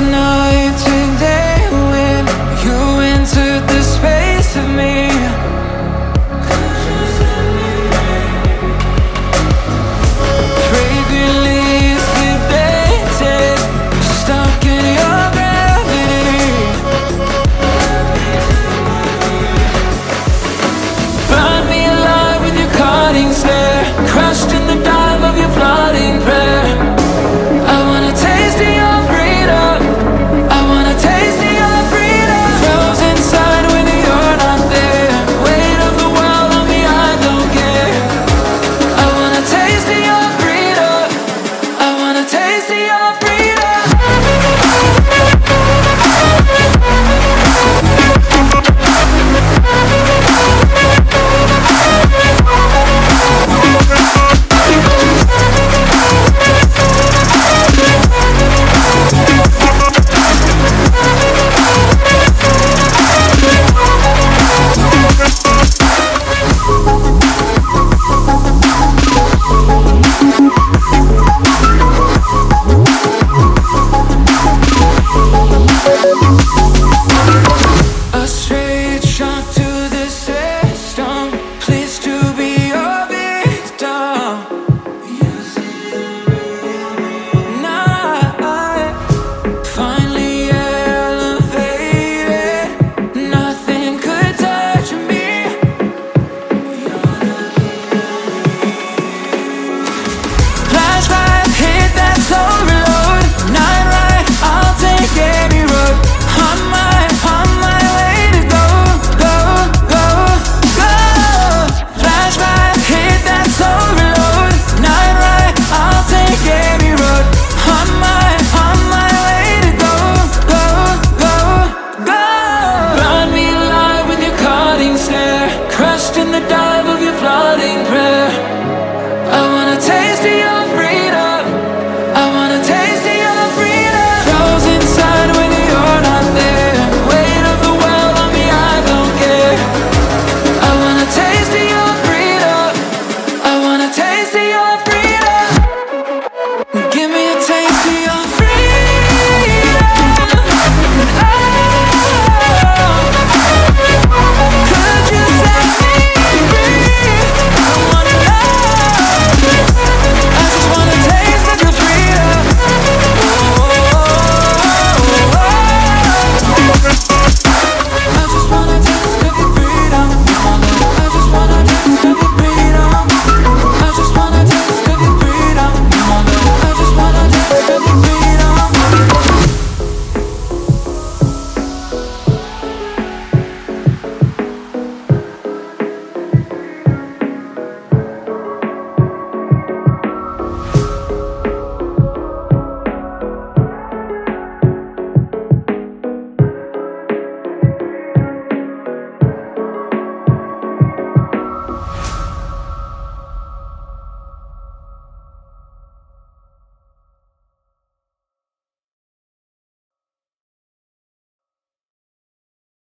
no